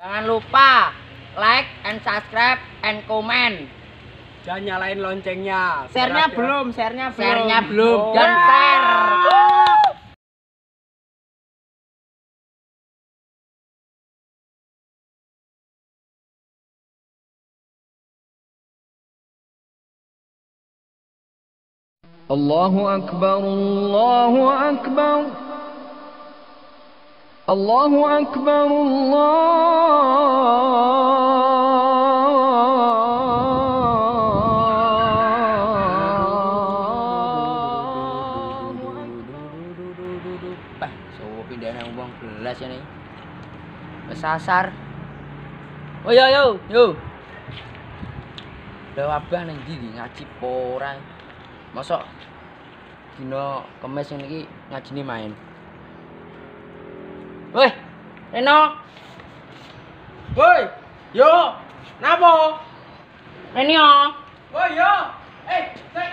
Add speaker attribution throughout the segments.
Speaker 1: Jangan lupa like and subscribe and comment.
Speaker 2: Dan nyalain loncengnya.
Speaker 1: Share-nya belum, share-nya belum. Share-nya oh, belum.
Speaker 2: Oh.
Speaker 1: Dan iya. share.
Speaker 3: Allahu Akbar, Allahu Akbar. الله أكبر الله
Speaker 1: Bah, so pindah nang wong belas ya nih. Kesasar. Oh yo yo yo. Lah wabah nang ndi iki? ngaji apa ora? Mosok dina kemis ngene iki ngajine main. Woi, Reno.
Speaker 2: Woi, yo, napa?
Speaker 1: Renio.
Speaker 2: Woi, yo, eh, sik.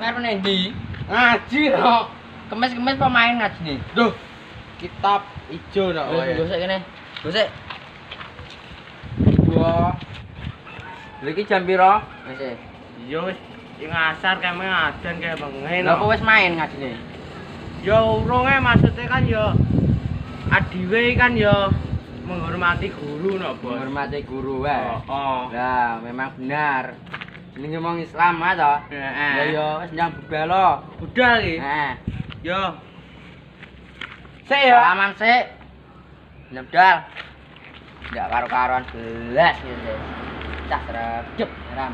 Speaker 1: Mer nang ndi?
Speaker 2: Ngaji no.
Speaker 1: Kemis-kemis pemain ngajine.
Speaker 2: Duh, kitab ijo no.
Speaker 1: Wis gosek kene. Gosek.
Speaker 2: Wah,
Speaker 1: Lha iki jam pira? Wis. e.
Speaker 2: yo wis ing asar keme adan kayak bengen.
Speaker 1: Lha apa wis main ngajine?
Speaker 2: Yo urunge maksudnya kan yo adiwe kan yo menghormati guru no, Bos.
Speaker 1: Menghormati guru wae.
Speaker 2: Oh, oh.
Speaker 1: Lah, memang benar. Ini ngomong Islam ah toh.
Speaker 2: Heeh.
Speaker 1: Ya yo wis nyang bubalo.
Speaker 2: Budal iki.
Speaker 1: Heeh.
Speaker 2: Yo. Sik ya.
Speaker 1: Salaman sik. Nebdal. Ndak karo-karuan belas gitu. Cah sregep ram.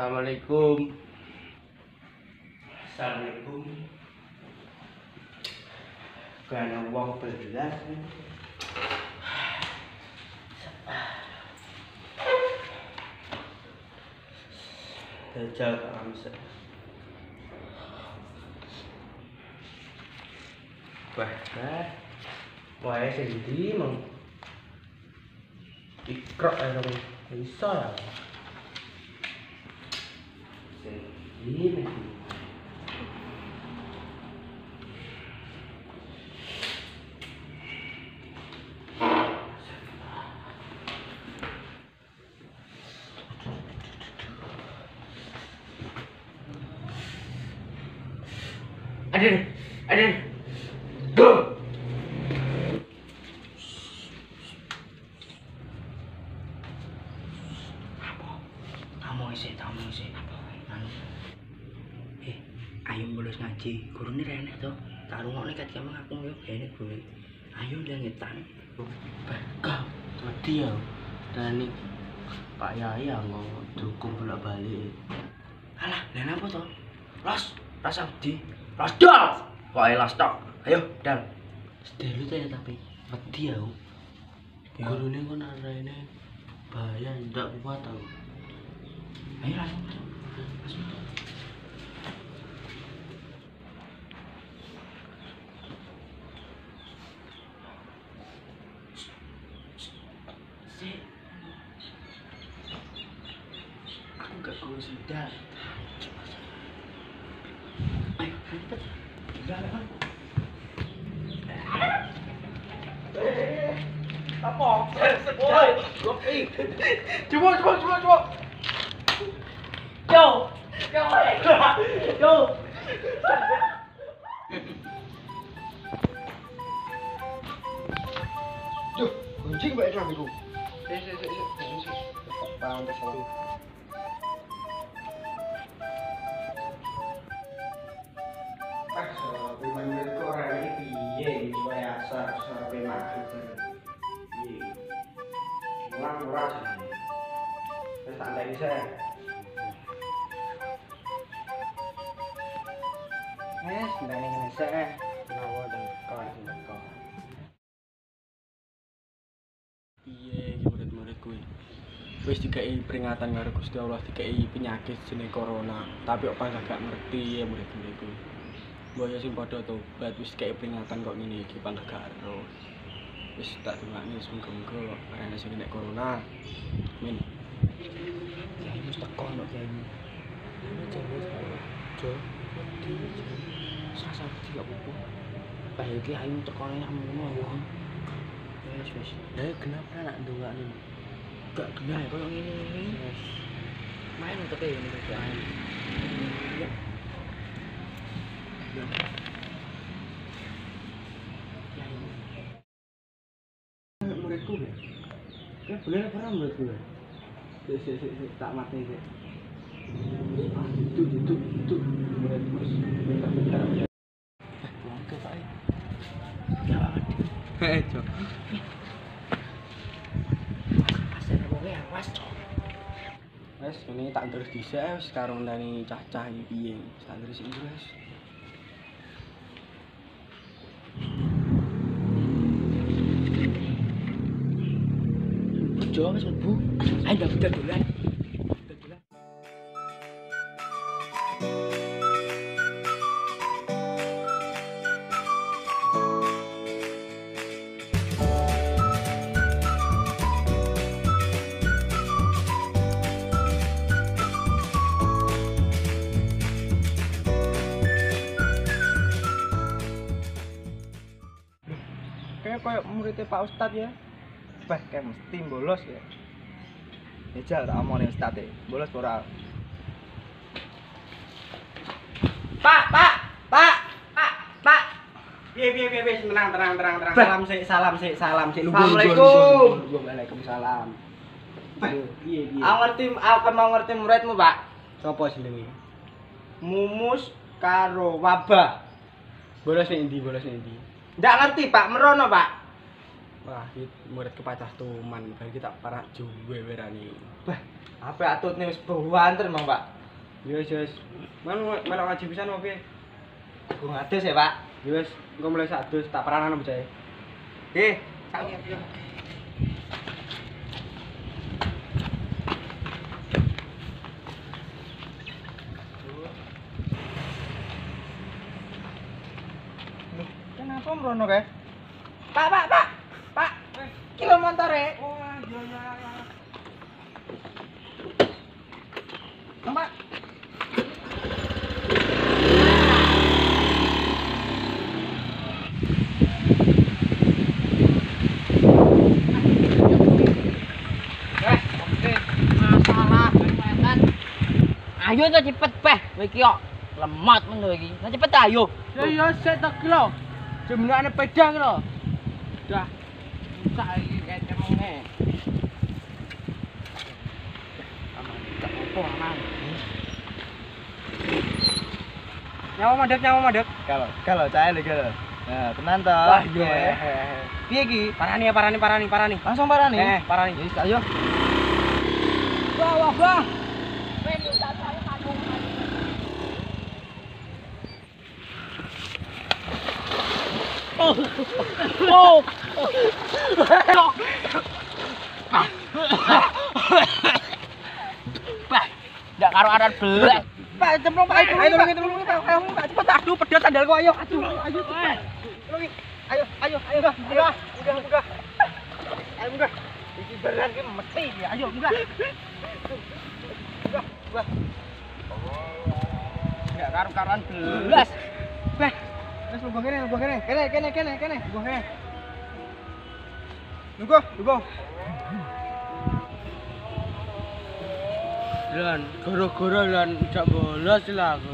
Speaker 2: Assalamualaikum. Assalamualaikum. Karena uang berjelas, Dajjal ya. Amsa. Wah, wah, sendiri mau ikrok ya bisa ya. Sing ndi nek. Adin, Adin, go.
Speaker 1: Kamu isi, kamu isi. Anu. Eh, ayo mulus ngaji. Gurune renek to. Kat kamu aku yo bene gue. Ayo lengetan.
Speaker 2: Kau, tadi ya, dan Pak Yaya mau dukung bolak balik.
Speaker 1: Alah, lha napa to? Los, rasa di. Los dol. Kok ae los tok. Ayo, dal.
Speaker 2: Sedelu teh tapi wedi ini kan ada ini bahaya, tidak kuat tau.
Speaker 1: Ayo langsung. Langsung. Sik. Gak kuat sudah. Ayo, cepet. Udah, kan?
Speaker 2: Apa? Woi, coba, coba, coba, coba.
Speaker 1: Yo, yo,
Speaker 2: Yo. iya ini supaya asar sampai maksud iya murah-murah ada
Speaker 1: bisa
Speaker 2: Yes, dan. Iya, murid-murid peringatan Gusti Allah penyakit jenis corona, tapi opa agak gak ngerti ya murid-murid gue. Mbok ya sing padha tobat wis dikai peringatan kok ngene iki pang gak ero. Wis tak dongakne muga-muga ora ana sing kena corona. Men.
Speaker 1: Kiai mesti teko no kiai.
Speaker 2: Ini cewek Jo. Di
Speaker 1: Sasa tidak apa-apa. Bae kiai teko nang ngono ya. Wes wes.
Speaker 2: Lah kenapa nak ndongakno?
Speaker 1: Gak kena ya koyo ngene iki. Main tapi ini kiai.
Speaker 2: Muridku ya. Ya boleh pernah sik sik sik tak mati sik. Ah, itu itu itu muridku. Bentar bentar.
Speaker 1: Ya,
Speaker 2: Eh, Cok. Wes, ini tak terus dhisik wis karo ndani cah-cah iki piye. Tak terus iki wis.
Speaker 1: Bojo. Ayo.
Speaker 2: Kayak muridnya Pak Ustad ya.
Speaker 4: Bah, kayak mesti bolos ya. Ejal tak omongin Ustaz e. Bolos ora.
Speaker 2: Pak, Pak, Pak, Pak, Pak. Piye piye piye piye tenang tenang tenang tenang. Salam sik, salam sik, salam sik.
Speaker 4: Assalamualaikum.
Speaker 2: Waalaikumsalam. Piye piye.
Speaker 4: Aku ngerti, aku mau ngerti muridmu, Pak.
Speaker 2: Sopo jenenge?
Speaker 4: Mumus karo wabah.
Speaker 2: Bolos ning ndi? Bolos ning ndi?
Speaker 4: Ndak ngerti, Pak. Merono, Pak
Speaker 2: pahit murid kepacah tuman. Bagi tak parah juga berani
Speaker 4: bah apa atut nih wis bawanter mang pak.
Speaker 2: Ya, yes yes mana malah ngaji bisa mau piye?
Speaker 4: Aku ngatus ya pak.
Speaker 2: Ya, yes engko mulai sak tak parah nang bocah
Speaker 4: eh sak Kenapa merono
Speaker 5: kayak? Ayo to cepet peh, kowe iki kok lemot men kowe iki. Nah cepet ayo.
Speaker 2: Ya ya sik tak kilo. Jemenane pedang lho. Dah. Buka iki cemenge.
Speaker 5: Apa aman?
Speaker 2: Nyawa madek nyawa madek.
Speaker 4: Kalau kalau cahaya lho kalau. Nah, tenan to.
Speaker 2: Wah, iya.
Speaker 4: Piye iki?
Speaker 2: Parani ya parani parani parani.
Speaker 4: Langsung parah nih.
Speaker 2: Eh, parani.
Speaker 4: Yes, ayo.
Speaker 5: Wah wah wah. Oh. Ndak karo aran belak.
Speaker 4: Pak, cemplung Pak. Ayo, ayo, tolongin, tolongin, Pak. Ayo, Pak, cepet Pak. Aduh, pedas sandalku. Ayo, aduh, ayo. Tolongin. Ayo, ayo, ayo, Pak. Ayo, munggah, munggah. Ayo, munggah. Iki beran ki mesti iki. Ayo, munggah. Munggah, munggah.
Speaker 5: Ndak karo karuan belas.
Speaker 4: Wes munggah kene, munggah kene. Kene, kene, kene, kene. Munggah kene. Munggah, munggah.
Speaker 2: Lan, gara-gara lan jak bolos lah aku.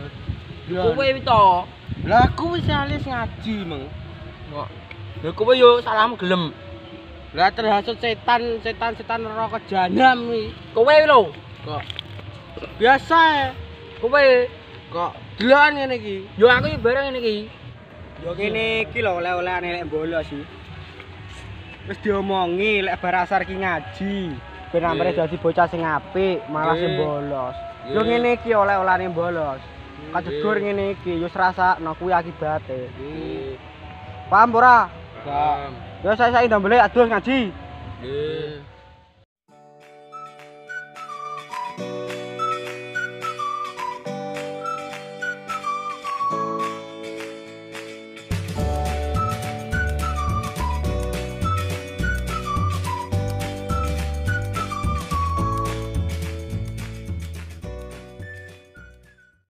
Speaker 5: Kowe to.
Speaker 2: Lah aku wis alis ngaji, Meng.
Speaker 5: Kok. Lha kowe yo salahmu gelem.
Speaker 2: Lah terhasut setan, setan-setan neraka jahanam iki.
Speaker 5: Kowe lho.
Speaker 2: Kok biasa ya.
Speaker 5: Kowe
Speaker 2: Kok delokan ngene iki.
Speaker 5: yo aku yo bareng ngene iki.
Speaker 2: Yo kene iki lho oleh-oleh nek bolos sih. Wis diomongi lek bar asar ki ngaji. Ben ampere dadi bocah sing apik, malah sing bolos. Yo ngene iki oleh-olehane bolos. Kajegur ngene iki yo rasakno kuwi akibate. Paham ora? Paham. Yo saya-saya ndang beli adus ngaji.
Speaker 3: Nggih.